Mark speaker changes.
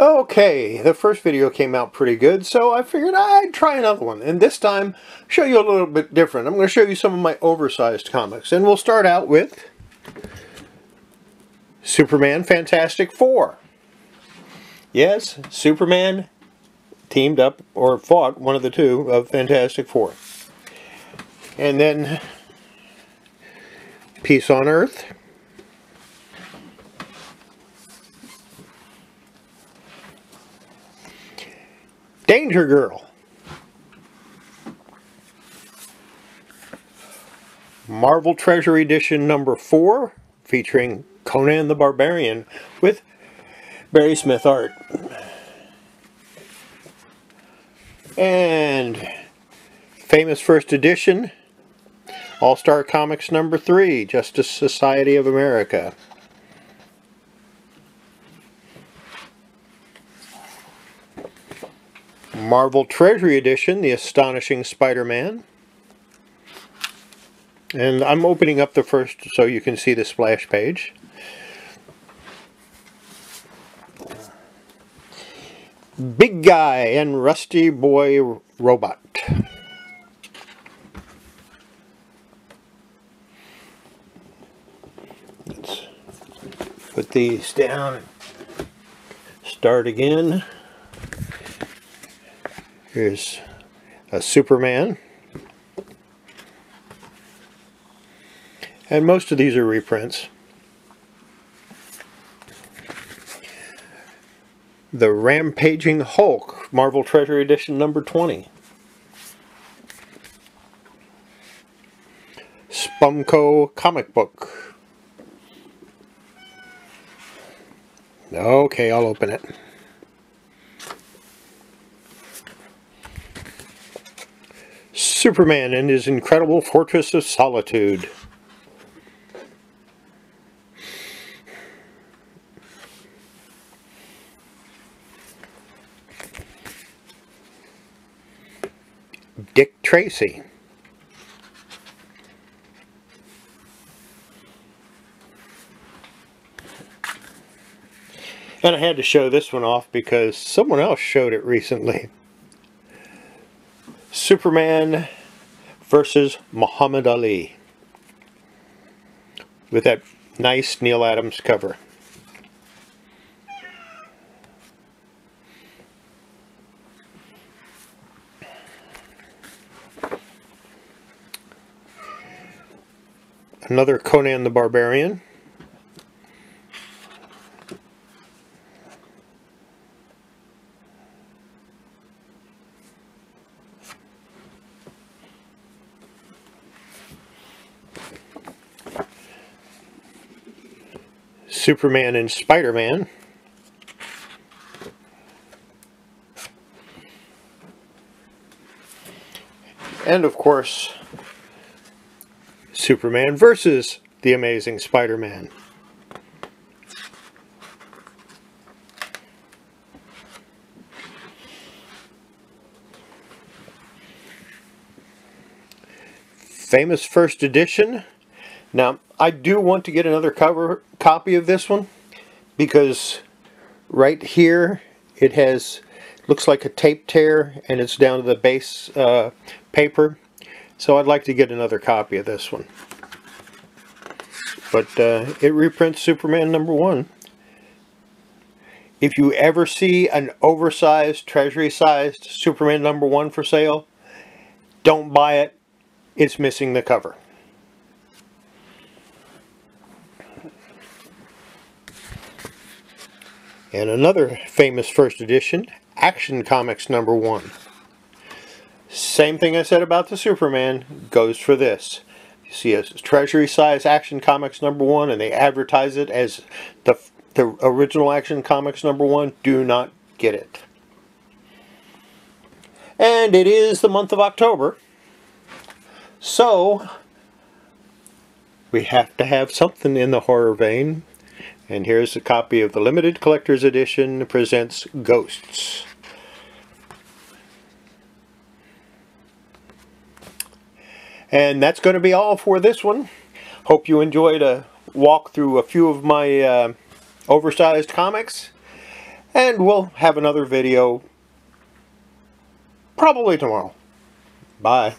Speaker 1: Okay, the first video came out pretty good, so I figured I'd try another one. And this time, show you a little bit different. I'm going to show you some of my oversized comics. And we'll start out with Superman Fantastic Four. Yes, Superman teamed up, or fought, one of the two, of Fantastic Four. And then Peace on Earth. Danger Girl. Marvel Treasury Edition number 4 featuring Conan the Barbarian with Barry Smith art. And famous first edition All-Star Comics number 3 Justice Society of America. Marvel Treasury Edition, The Astonishing Spider-Man. And I'm opening up the first so you can see the splash page. Big Guy and Rusty Boy Robot. Let's put these down. Start again. Here's a Superman. And most of these are reprints. The Rampaging Hulk, Marvel Treasury Edition number 20. Spumco comic book. Okay, I'll open it. Superman and his incredible Fortress of Solitude. Dick Tracy. And I had to show this one off because someone else showed it recently. Superman versus Muhammad Ali with that nice Neal Adams cover. Another Conan the Barbarian. Superman and Spider-Man. And of course, Superman versus the Amazing Spider-Man. Famous first edition. Now, I do want to get another cover copy of this one because right here it has looks like a tape tear and it's down to the base uh, paper. So I'd like to get another copy of this one. But uh, it reprints Superman number one. If you ever see an oversized treasury sized Superman number one for sale don't buy it. It's missing the cover And another famous first edition, Action Comics number one. Same thing I said about the Superman goes for this. You see a treasury size Action Comics number one and they advertise it as the, the original Action Comics number one. Do not get it. And it is the month of October. So, we have to have something in the horror vein. And here's a copy of the limited collector's edition presents Ghosts. And that's going to be all for this one. Hope you enjoyed a walk through a few of my uh, oversized comics. And we'll have another video probably tomorrow. Bye.